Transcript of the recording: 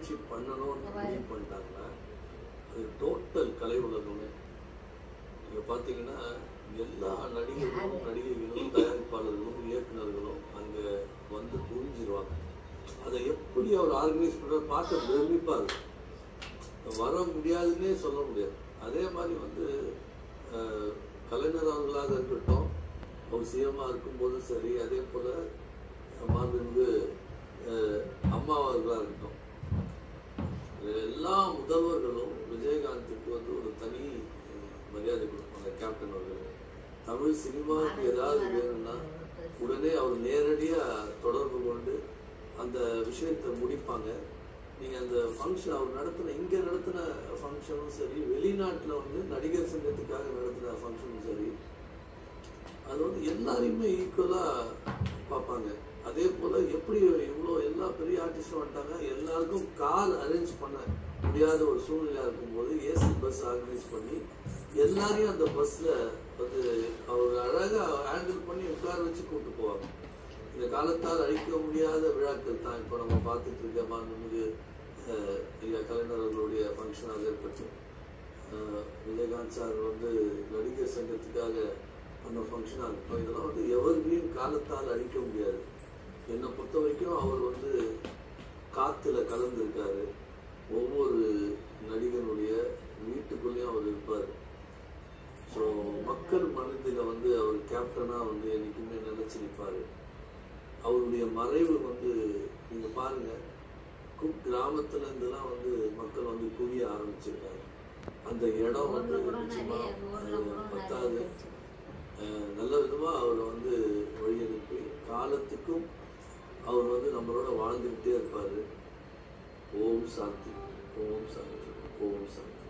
நிகழ்ச்சி பண்ணணும்னு முடிவு பண்ணிட்டாங்கன்னா அது டோட்டல் கலை உலகமே நீங்க பார்த்தீங்கன்னா எல்லா நடிகர்களும் நடிகைகளும் தயாரிப்பாளர்களும் இயக்குனர்களும் அங்க வந்து குவிஞ்சிருவாங்க. அதை எப்படி அவர் ஆர்கனைஸ் பண்ற பார்க்க பிரமிப்பா இருக்கும் வர முடியாதுன்னே சொல்ல முடியாது. அதே மாதிரி வந்து கலைஞர் அவர்களாக இருக்கட்டும் அவர் சிஎம்மா இருக்கும்போதும் சரி அதே போல மாண்புமிகு அஹ், அம்மா அவர்களாக இருக்கட்டும் முதல்வர்களும் விஜயகாந்துக்கு வந்து ஒரு தனி மரியாதை கொடுப்பாங்க கேப்டன் அவர்கள். தமிழ் சினிமாவுக்கு ஏதாவது வேணும்னா உடனே அவர் நேரடியா தொடர்பு கொண்டு அந்த விஷயத்தை முடிப்பாங்க. நீங்க அந்த ஃபங்க்ஷன் அவர் நடத்தின இங்க நடத்தின ஃபங்க்ஷனும் சரி வெளிநாட்டுல வந்து நடிகர் சங்கத்துக்காக நடத்தின ஃபங்க்ஷனும் சரி அது வந்து எல்லாரையுமே ஈக்குவலா பார்ப்பாங்க. அதே போல எப்படி இவ்வளோ எல்லா பெரிய ஆர்டிஸ்டும் வந்துட்டாங்க எல்லாருக்கும் கார் அரேஞ்ச் பண்ண முடியாத ஒரு சூழ்நிலையாக இருக்கும்போது ஏசி பஸ் ஆர்கனைஸ் பண்ணி எல்லாரையும் அந்த பஸ்ஸில் வந்து அவர் அழகாக ஹேண்டில் பண்ணி உட்கார வச்சு கூப்பிட்டு போவாங்க. இந்த காலத்தால் அழிக்க முடியாத விழாக்கள் தான் இப்போ நம்ம பார்த்துட்டு இருக்க மாண்புமிகு ஐயா கலைஞர் அவர்களுடைய ஃபங்க்ஷனாக இருக்கட்டும். விஜயகாந்த் சார் வந்து நடிகர் சங்கத்துக்காக அந்த ஃபங்க்ஷனாக இருக்கட்டும். இதெல்லாம் வந்து எவர்கிரீன் காலத்தால் அழிக்க முடியாது. அவர் வந்து காத்துல கலந்துருக்காரு. ஒவ்வொரு நடிகனுடைய வீட்டுக்குள்ளேயும் அவர் இருப்பார். ஸோ மக்கள் மனதில் வந்து அவர் கேப்டனாக வந்து என்னைக்குமே நிலைச்சு நிற்பார் அவருடைய மறைவு வந்து நீங்கள் பாருங்க. குக் கிராமத்துல இருந்துலாம் வந்து மக்கள் வந்து குவிய ஆரம்பிச்சிருக்காங்க. அந்த இடம் வந்து நிச்சயமா அது பத்தாது. நல்ல விதமா அவரை வந்து வழி அனுப்பி காலத்துக்கும் அவர் வந்து நம்மளோட வாழ்ந்துக்கிட்டே இருப்பார். ஓம் சாந்தி ஓம் சாந்தி ஓம் சாந்தி.